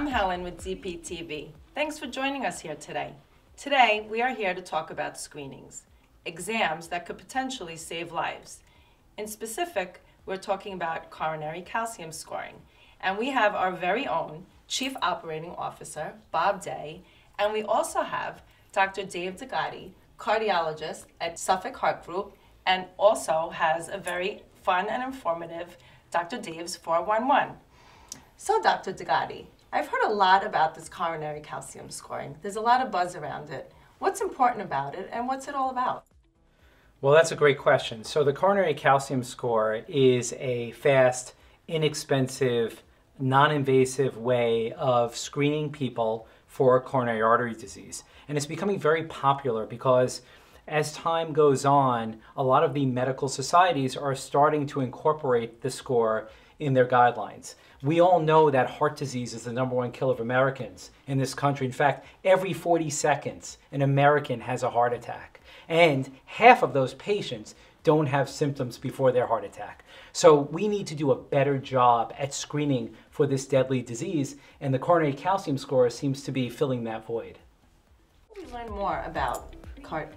I'm Helen with ZPTV. Thanks for joining us here today. Today, we are here to talk about screenings, exams that could potentially save lives. In specific, we're talking about coronary calcium scoring. And we have our very own Chief Operating Officer, Bob Day, and we also have Dr. Dave D'Agate, cardiologist at Suffolk Heart Group, and also has a very fun and informative Dr. Dave's 411. So, Dr. D'Agate, I've heard a lot about this coronary calcium scoring. There's a lot of buzz around it. What's important about it, and what's it all about? Well, that's a great question. So, the coronary calcium score is a fast, inexpensive, non invasive way of screening people for coronary artery disease. And it's becoming very popular because as time goes on, a lot of the medical societies are starting to incorporate the score in their guidelines. We all know that heart disease is the number one killer of Americans in this country. In fact, every 40 seconds, an American has a heart attack. And half of those patients don't have symptoms before their heart attack. So we need to do a better job at screening for this deadly disease, and the coronary calcium score seems to be filling that void. Learn more about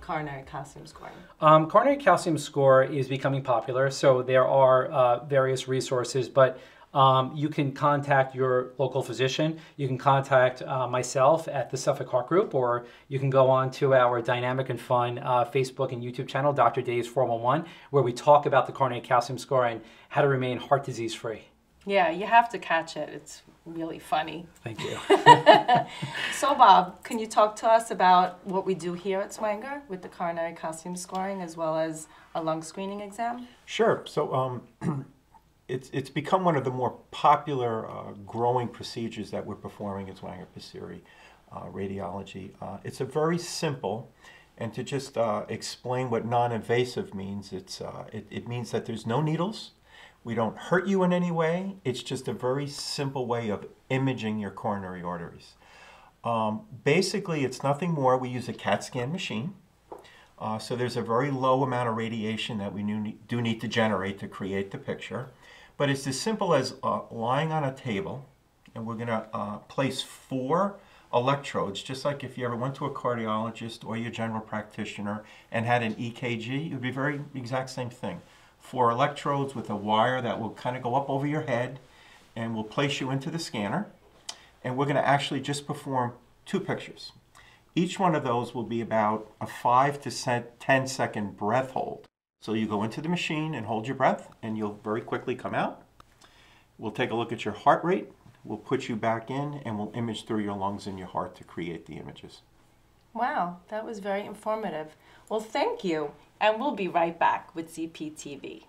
coronary calcium scoring? Um, coronary calcium score is becoming popular, so there are uh, various resources, but um, you can contact your local physician. You can contact uh, myself at the Suffolk Heart Group, or you can go on to our dynamic and fun uh, Facebook and YouTube channel, Dr. Dave's 411, where we talk about the coronary calcium score and how to remain heart disease free. Yeah, you have to catch it. It's really funny. Thank you. so, Bob, can you talk to us about what we do here at Zwanger with the coronary calcium scoring as well as a lung screening exam? Sure. So, um, it's, it's become one of the more popular uh, growing procedures that we're performing at Swanger Passeri uh, Radiology. Uh, it's a very simple, and to just uh, explain what non-invasive means, it's, uh, it, it means that there's no needles, we don't hurt you in any way. It's just a very simple way of imaging your coronary arteries. Um, basically, it's nothing more. We use a CAT scan machine. Uh, so there's a very low amount of radiation that we do need to generate to create the picture. But it's as simple as uh, lying on a table, and we're going to uh, place four electrodes, just like if you ever went to a cardiologist or your general practitioner and had an EKG, it would be very exact same thing four electrodes with a wire that will kind of go up over your head and will place you into the scanner. And we're going to actually just perform two pictures. Each one of those will be about a 5 to 10 second breath hold. So you go into the machine and hold your breath and you'll very quickly come out. We'll take a look at your heart rate. We'll put you back in and we'll image through your lungs and your heart to create the images. Wow, that was very informative. Well, thank you, and we'll be right back with ZPTV.